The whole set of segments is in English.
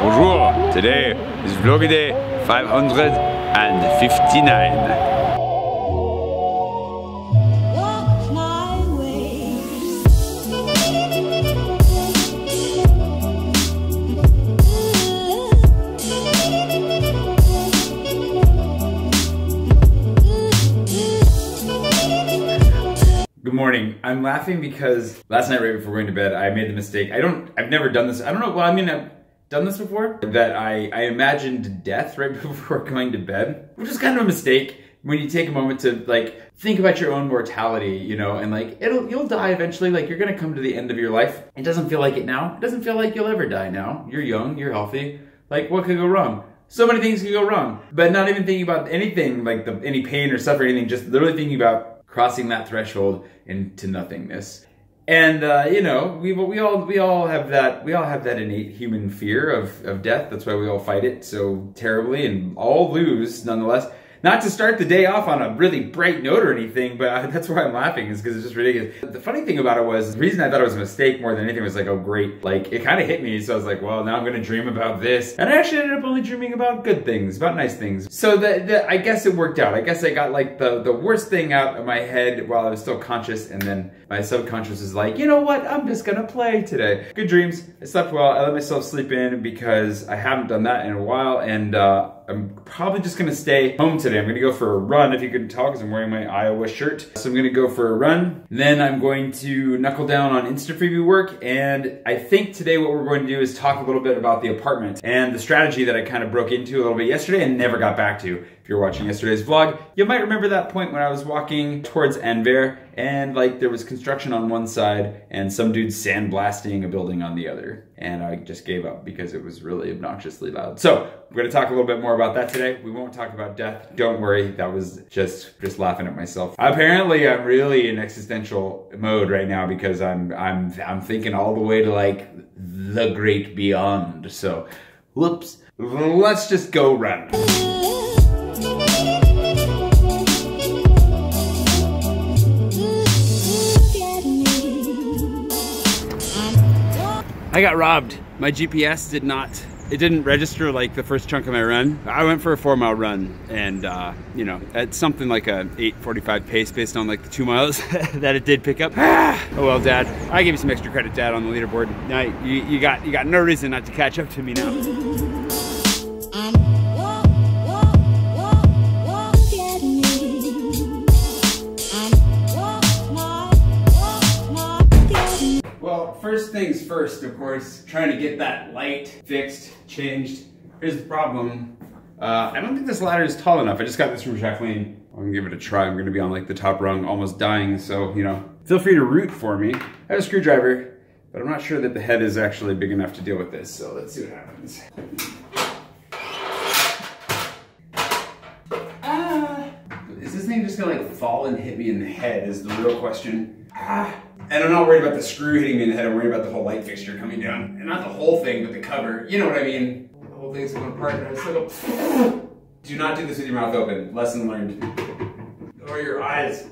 Bonjour! Today is vlog day 559. Walk my way. Good morning. I'm laughing because last night right before going to bed, I made the mistake. I don't, I've never done this. I don't know, well, I mean, I've done this before, that I, I imagined death right before going to bed, which is kind of a mistake when you take a moment to like think about your own mortality, you know, and like it'll, you'll die eventually. Like you're gonna come to the end of your life. It doesn't feel like it now. It doesn't feel like you'll ever die now. You're young, you're healthy. Like what could go wrong? So many things could go wrong, but not even thinking about anything like the, any pain or suffering, anything, just literally thinking about crossing that threshold into nothingness. And uh, you know, we we all we all have that we all have that innate human fear of of death. That's why we all fight it so terribly and all lose nonetheless. Not to start the day off on a really bright note or anything, but that's why I'm laughing is because it's just ridiculous. The funny thing about it was the reason I thought it was a mistake more than anything was like, oh great, like it kind of hit me. So I was like, well, now I'm gonna dream about this, and I actually ended up only dreaming about good things, about nice things. So that the, I guess it worked out. I guess I got like the the worst thing out of my head while I was still conscious, and then my subconscious is like, you know what? I'm just gonna play today. Good dreams. I slept well. I let myself sleep in because I haven't done that in a while, and. uh I'm probably just gonna stay home today. I'm gonna go for a run, if you can tell, because I'm wearing my Iowa shirt. So I'm gonna go for a run. Then I'm going to knuckle down on Instafreebie work. And I think today what we're going to do is talk a little bit about the apartment and the strategy that I kind of broke into a little bit yesterday and never got back to. You're watching yesterday's vlog, you might remember that point when I was walking towards Anvers and like there was construction on one side and some dude sandblasting a building on the other. And I just gave up because it was really obnoxiously loud. So we're gonna talk a little bit more about that today. We won't talk about death. Don't worry, that was just just laughing at myself. Apparently, I'm really in existential mode right now because I'm I'm I'm thinking all the way to like the great beyond. So, whoops. Let's just go run. I got robbed. My GPS did not, it didn't register like the first chunk of my run. I went for a four mile run and, uh, you know, at something like a 845 pace based on like the two miles that it did pick up. oh well, dad, I gave you some extra credit, dad, on the leaderboard. Now you, you got, you got no reason not to catch up to me now. First things first, of course, trying to get that light fixed, changed. Here's the problem. Uh, I don't think this ladder is tall enough. I just got this from Jacqueline. I'm gonna give it a try. I'm gonna be on like the top rung, almost dying. So, you know, feel free to root for me. I have a screwdriver, but I'm not sure that the head is actually big enough to deal with this. So let's see what happens. Ah, is this thing just gonna like fall and hit me in the head is the real question. Ah. And I'm not worried about the screw hitting me in the head, I'm worried about the whole light fixture coming down. And not the whole thing, but the cover. You know what I mean? The whole thing's going apart and I just like Do not do this with your mouth open. Lesson learned. Or your eyes.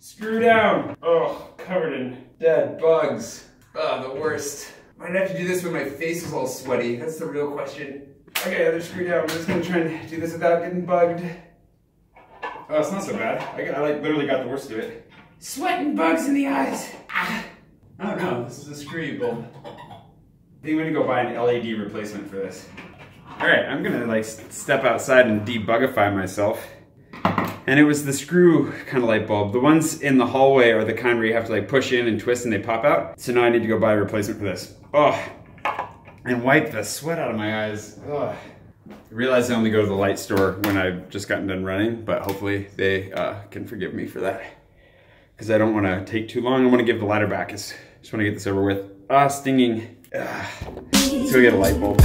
Screw down. Oh, covered in dead bugs. Oh, the worst. Might have to do this when my face is all sweaty. That's the real question. Okay, other screw down. I'm just gonna try and do this without getting bugged. Oh, it's not so bad. I, got, I like literally got the worst of it. Sweat and bugs in the eyes. Ah. I don't know. This is a screw bulb. I think I'm gonna go buy an LED replacement for this. All right, I'm gonna like step outside and debugify myself. And it was the screw kind of light bulb. The ones in the hallway are the kind where you have to like push in and twist and they pop out. So now I need to go buy a replacement for this. Oh, and wipe the sweat out of my eyes. Ugh. I realize I only go to the light store when I've just gotten done running, but hopefully they uh, can forgive me for that. Because I don't want to take too long. I want to give the ladder back. I just want to get this over with. Ah, stinging. Ah. Let's go get a light bulb.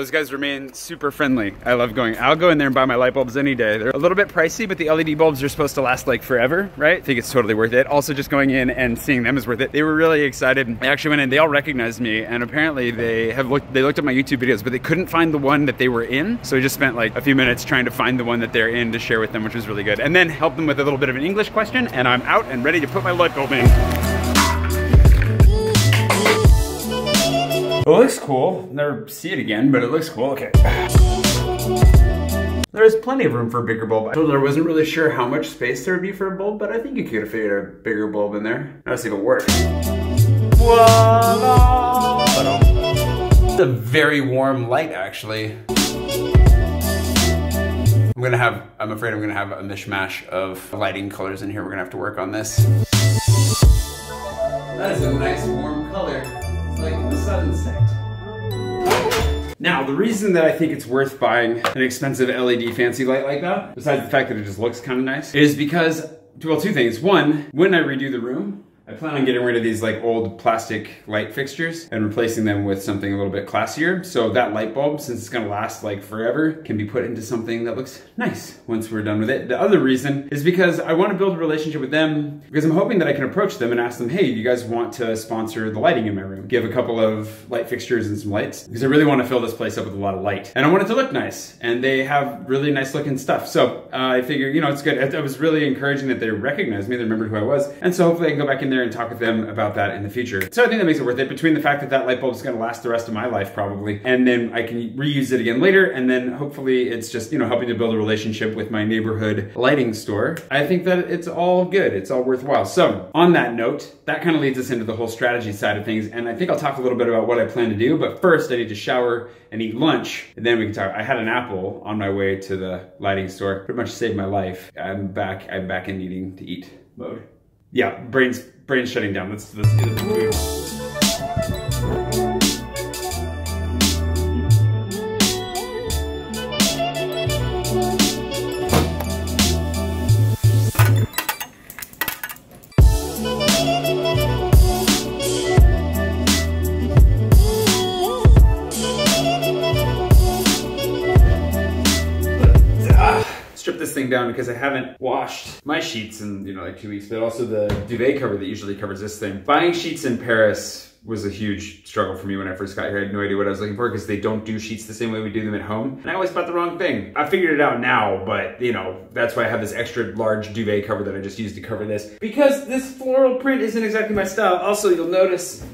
Those guys remain super friendly. I love going. I'll go in there and buy my light bulbs any day. They're a little bit pricey, but the LED bulbs are supposed to last like forever, right? I think it's totally worth it. Also, just going in and seeing them is worth it. They were really excited. They actually went in. They all recognized me, and apparently they have looked. They looked at my YouTube videos, but they couldn't find the one that they were in. So we just spent like a few minutes trying to find the one that they're in to share with them, which was really good. And then help them with a little bit of an English question, and I'm out and ready to put my light bulb in. It looks cool. Never see it again, but it looks cool. Okay. There's plenty of room for a bigger bulb. I told her I wasn't really sure how much space there would be for a bulb, but I think you could have figured a bigger bulb in there. Now let's see if it works. Voila! It's a very warm light, actually. I'm gonna have, I'm afraid I'm gonna have a mishmash of lighting colors in here. We're gonna have to work on this. That is a nice warm color. Like the sunset. Now, the reason that I think it's worth buying an expensive LED fancy light like that, besides the fact that it just looks kind of nice, is because, well, two things. One, when I redo the room, I plan on getting rid of these like old plastic light fixtures and replacing them with something a little bit classier. So that light bulb, since it's gonna last like forever, can be put into something that looks nice once we're done with it. The other reason is because I wanna build a relationship with them because I'm hoping that I can approach them and ask them, hey, you guys want to sponsor the lighting in my room? Give a couple of light fixtures and some lights because I really wanna fill this place up with a lot of light. And I want it to look nice and they have really nice looking stuff. So uh, I figure, you know, it's good. I, I was really encouraging that they recognized me, they remembered who I was. And so hopefully I can go back in there and talk with them about that in the future. So I think that makes it worth it between the fact that that light bulb is going to last the rest of my life probably, and then I can reuse it again later, and then hopefully it's just, you know, helping to build a relationship with my neighborhood lighting store. I think that it's all good. It's all worthwhile. So on that note, that kind of leads us into the whole strategy side of things, and I think I'll talk a little bit about what I plan to do, but first I need to shower and eat lunch, and then we can talk. I had an apple on my way to the lighting store, pretty much saved my life. I'm back, I'm back in needing to eat mode. Yeah, brain's brain's shutting down. Let's let's. Down because I haven't washed my sheets in you know like two weeks, but also the duvet cover that usually covers this thing. Buying sheets in Paris was a huge struggle for me when I first got here. I had no idea what I was looking for because they don't do sheets the same way we do them at home. And I always bought the wrong thing. I figured it out now, but you know, that's why I have this extra large duvet cover that I just used to cover this. Because this floral print isn't exactly my style. Also, you'll notice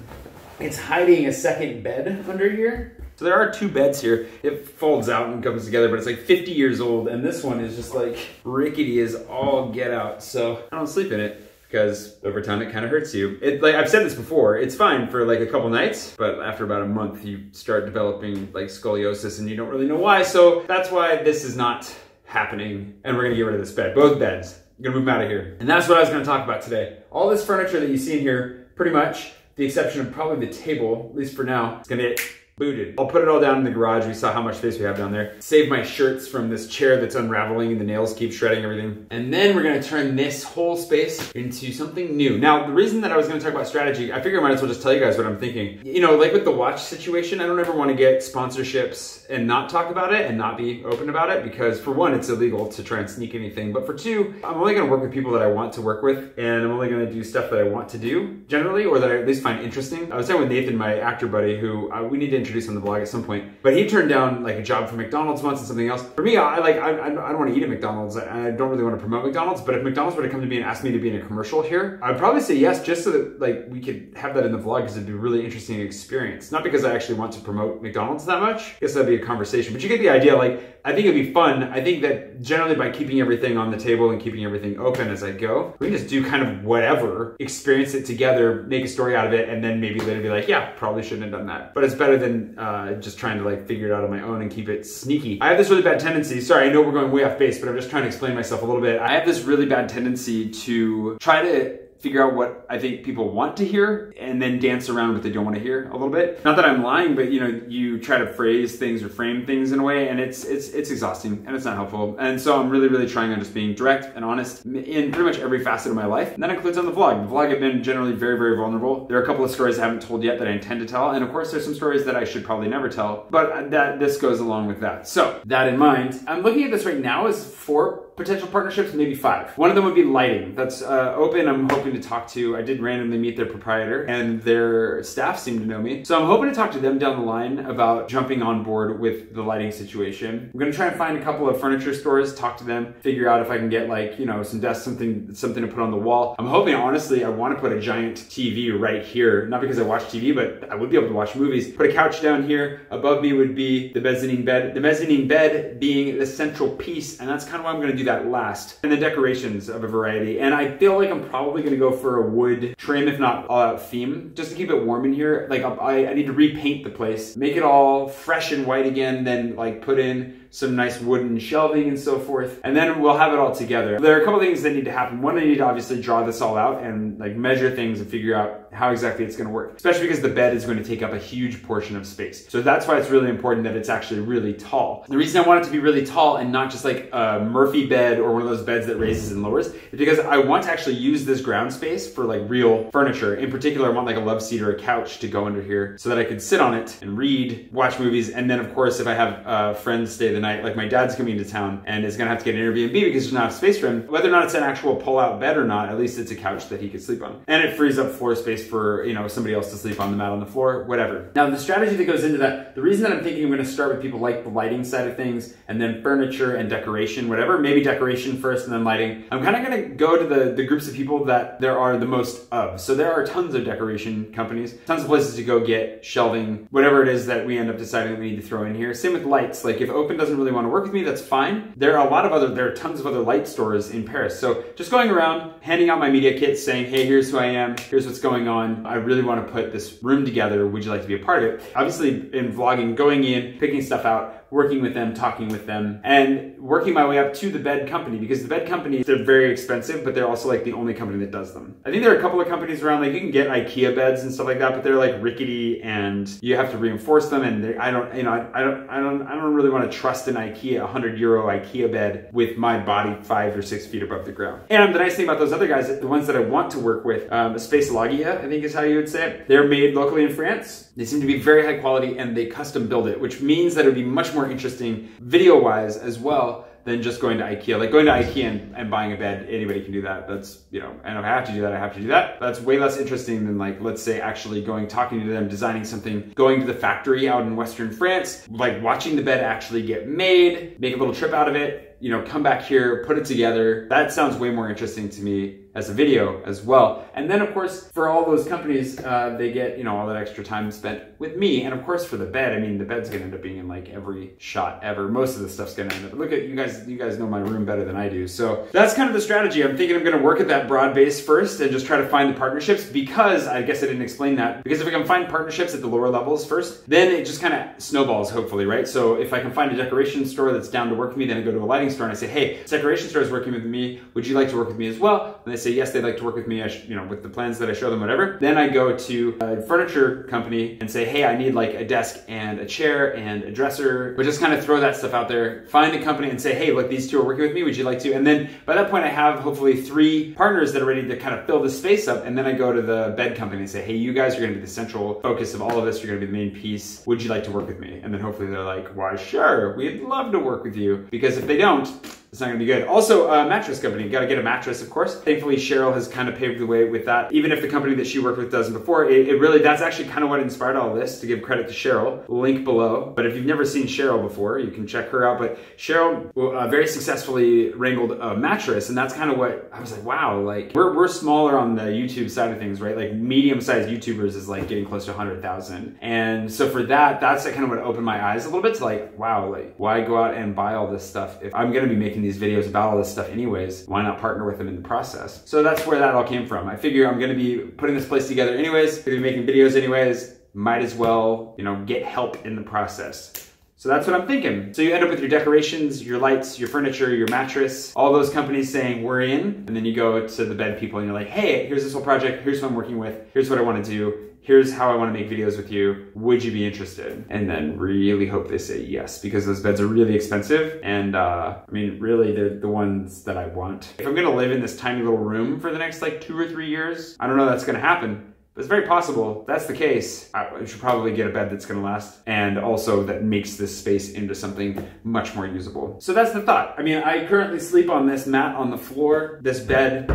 it's hiding a second bed under here. So there are two beds here. It folds out and comes together, but it's like 50 years old, and this one is just like rickety as all get out. So I don't sleep in it because over time it kind of hurts you. It like I've said this before, it's fine for like a couple nights, but after about a month you start developing like scoliosis and you don't really know why. So that's why this is not happening, and we're gonna get rid of this bed, both beds. I'm gonna move them out of here. And that's what I was gonna talk about today. All this furniture that you see in here, pretty much, the exception of probably the table, at least for now, it's gonna get booted. I'll put it all down in the garage. We saw how much space we have down there. Save my shirts from this chair that's unraveling and the nails keep shredding everything. And then we're gonna turn this whole space into something new. Now, the reason that I was gonna talk about strategy, I figure I might as well just tell you guys what I'm thinking. You know, like with the watch situation, I don't ever wanna get sponsorships and not talk about it and not be open about it because for one, it's illegal to try and sneak anything. But for two, I'm only gonna work with people that I want to work with and I'm only gonna do stuff that I want to do generally or that I at least find interesting. I was talking with Nathan, my actor buddy, who uh, we need to introduce on the blog at some point, but he turned down like a job for McDonald's once and something else. For me, I like, I, I don't wanna eat at McDonald's. I, I don't really wanna promote McDonald's, but if McDonald's were to come to me and ask me to be in a commercial here, I'd probably say yes just so that like we could have that in the vlog because it'd be a really interesting experience. Not because I actually want to promote McDonald's that much. I guess that'd be a conversation, but you get the idea. Like, I think it'd be fun. I think that generally by keeping everything on the table and keeping everything open as I go, we can just do kind of whatever, experience it together, make a story out of it, and then maybe later be like, yeah, probably shouldn't have done that. But it's better than uh, just trying to like figure it out on my own and keep it sneaky. I have this really bad tendency. Sorry, I know we're going way off base, but I'm just trying to explain myself a little bit. I have this really bad tendency to try to figure out what I think people want to hear and then dance around what they don't want to hear a little bit. Not that I'm lying, but you know, you try to phrase things or frame things in a way and it's it's it's exhausting and it's not helpful. And so I'm really really trying on just being direct and honest in pretty much every facet of my life. And that includes on the vlog. The vlog I've been generally very very vulnerable. There are a couple of stories I haven't told yet that I intend to tell and of course there's some stories that I should probably never tell, but that this goes along with that. So, that in mind, I'm looking at this right now as four potential partnerships, maybe five. One of them would be lighting. That's uh, open. I'm hoping to talk to. I did randomly meet their proprietor, and their staff seemed to know me. So I'm hoping to talk to them down the line about jumping on board with the lighting situation. I'm gonna try and find a couple of furniture stores, talk to them, figure out if I can get like you know some desks, something something to put on the wall. I'm hoping honestly, I want to put a giant TV right here, not because I watch TV, but I would be able to watch movies. Put a couch down here. Above me would be the mezzanine bed. The mezzanine bed being the central piece, and that's kind of why I'm gonna do that last. And the decorations of a variety. And I feel like I'm probably gonna go for a wood trim, if not all out theme, just to keep it warm in here. Like I, I need to repaint the place, make it all fresh and white again, then like put in some nice wooden shelving and so forth. And then we'll have it all together. There are a couple things that need to happen. One, I need to obviously draw this all out and like measure things and figure out how exactly it's gonna work, especially because the bed is going to take up a huge portion of space. So that's why it's really important that it's actually really tall. The reason I want it to be really tall and not just like a Murphy bed or one of those beds that raises and lowers is because I want to actually use this ground space for like real furniture. In particular, I want like a love seat or a couch to go under here so that I could sit on it and read, watch movies, and then of course if I have uh, friends stay the night, like my dad's coming into town and is gonna have to get an Airbnb because there's not space for him, whether or not it's an actual pull-out bed or not, at least it's a couch that he could sleep on. And it frees up floor space for, you know, somebody else to sleep on the mat on the floor, whatever. Now the strategy that goes into that, the reason that I'm thinking I'm gonna start with people like the lighting side of things and then furniture and decoration, whatever, maybe decoration first and then lighting. I'm kind of gonna go to the, the groups of people that there are the most of. So there are tons of decoration companies, tons of places to go get shelving, whatever it is that we end up deciding that we need to throw in here. Same with lights. Like if Open doesn't really want to work with me, that's fine. There are a lot of other, there are tons of other light stores in Paris. So just going around, handing out my media kits, saying, hey, here's who I am, here's what's going on. I really want to put this room together. Would you like to be a part of it? Obviously in vlogging, going in, picking stuff out, working with them, talking with them, and working my way up to the bed company because the bed company, they're very expensive, but they're also like the only company that does them. I think there are a couple of companies around, like you can get IKEA beds and stuff like that, but they're like rickety and you have to reinforce them. And I don't, you know, I, I, don't, I don't, I don't really want to trust an IKEA, 100 euro IKEA bed with my body five or six feet above the ground. And the nice thing about those other guys, the ones that I want to work with, um, Space Logia, I think is how you would say it. They're made locally in France. They seem to be very high quality and they custom build it, which means that it would be much more interesting video wise as well than just going to IKEA. Like going to IKEA and, and, buying a bed, anybody can do that. That's, you know, and if I have to do that, I have to do that. That's way less interesting than like, let's say actually going, talking to them, designing something, going to the factory out in Western France, like watching the bed actually get made, make a little trip out of it, you know, come back here, put it together. That sounds way more interesting to me as a video as well. And then of course, for all those companies, uh, they get, you know, all that extra time spent with me. And of course for the bed, I mean, the bed's gonna end up being in like every shot ever. Most of the stuff's gonna end up, look at you guys, you guys know my room better than I do. So that's kind of the strategy. I'm thinking I'm gonna work at that broad base first and just try to find the partnerships because I guess I didn't explain that. Because if I can find partnerships at the lower levels first, then it just kind of snowballs hopefully, right? So if I can find a decoration store that's down to work with me, then I go to a lighting store and I say, hey, decoration store is working with me. Would you like to work with me as well? And they say, yes, they'd like to work with me, I you know, with the plans that I show them, whatever. Then I go to a furniture company and say, hey, I need like a desk and a chair and a dresser. But just kind of throw that stuff out there. Find a company and say, hey, look, these two are working with me. Would you like to? And then by that point, I have hopefully three partners that are ready to kind of fill the space up. And then I go to the bed company and say, hey, you guys are going to be the central focus of all of this. You're going to be the main piece. Would you like to work with me? And then hopefully they're like, why, sure, we'd love to work with you. Because if they don't, it's not gonna be good. Also, a mattress company, gotta get a mattress, of course. Thankfully, Cheryl has kind of paved the way with that. Even if the company that she worked with doesn't before, it, it really, that's actually kind of what inspired all this, to give credit to Cheryl. Link below. But if you've never seen Cheryl before, you can check her out. But Cheryl uh, very successfully wrangled a mattress, and that's kind of what, I was like, wow, like, we're, we're smaller on the YouTube side of things, right? Like, medium-sized YouTubers is like getting close to 100,000. And so for that, that's kind of what opened my eyes a little bit to like, wow, like, why go out and buy all this stuff if I'm gonna be making these videos about all this stuff anyways, why not partner with them in the process? So that's where that all came from. I figure I'm gonna be putting this place together anyways, gonna be making videos anyways, might as well, you know, get help in the process. So that's what I'm thinking. So you end up with your decorations, your lights, your furniture, your mattress, all those companies saying we're in, and then you go to the bed people and you're like, hey, here's this whole project, here's what I'm working with, here's what I want to do, here's how I want to make videos with you. Would you be interested? And then really hope they say yes because those beds are really expensive. And uh, I mean, really, they're the ones that I want. If I'm gonna live in this tiny little room for the next like two or three years, I don't know that's gonna happen. It's very possible that's the case. I should probably get a bed that's gonna last and also that makes this space into something much more usable. So that's the thought. I mean, I currently sleep on this mat on the floor. This bed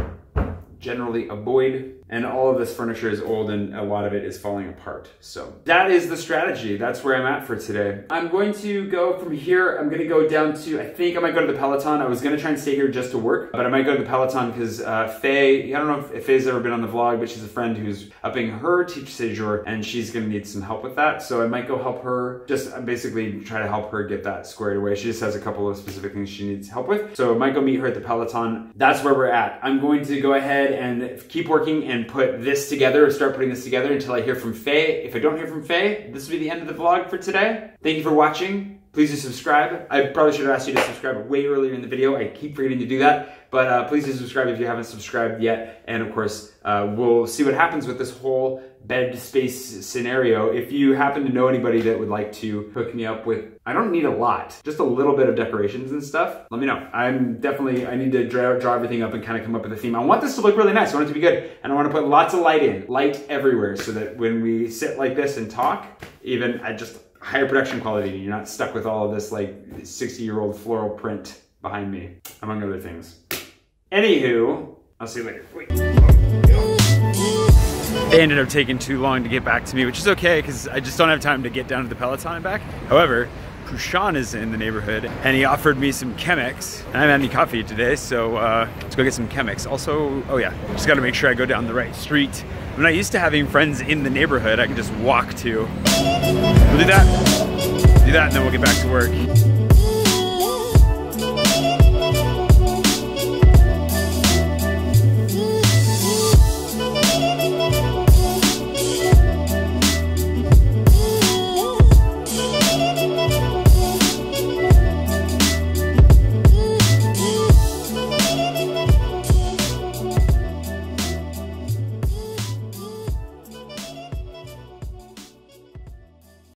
generally avoid and all of this furniture is old and a lot of it is falling apart. So that is the strategy. That's where I'm at for today. I'm going to go from here. I'm going to go down to, I think I might go to the Peloton. I was going to try and stay here just to work, but I might go to the Peloton because uh, Faye, I don't know if Faye's ever been on the vlog, but she's a friend who's upping her teach Sejour and she's going to need some help with that. So I might go help her, just basically try to help her get that squared away. She just has a couple of specific things she needs help with. So I might go meet her at the Peloton. That's where we're at. I'm going to go ahead and keep working and put this together or start putting this together until I hear from Faye. If I don't hear from Faye, this will be the end of the vlog for today. Thank you for watching. Please do subscribe. I probably should have asked you to subscribe way earlier in the video. I keep forgetting to do that. But uh, please do subscribe if you haven't subscribed yet. And of course, uh, we'll see what happens with this whole bed space scenario. If you happen to know anybody that would like to hook me up with, I don't need a lot, just a little bit of decorations and stuff, let me know. I'm definitely, I need to draw, draw everything up and kind of come up with a theme. I want this to look really nice. I want it to be good. And I want to put lots of light in, light everywhere so that when we sit like this and talk, even I just higher production quality. You're not stuck with all of this like 60 year old floral print behind me, among other things. Anywho, I'll see you later. Wait. They ended up taking too long to get back to me, which is okay because I just don't have time to get down to the Peloton and back. However, Prushan is in the neighborhood and he offered me some Chemex. I haven't had any coffee today, so uh, let's go get some Chemex. Also, oh yeah, just gotta make sure I go down the right street. I'm not used to having friends in the neighborhood I can just walk to. We'll do that, do that, and then we'll get back to work.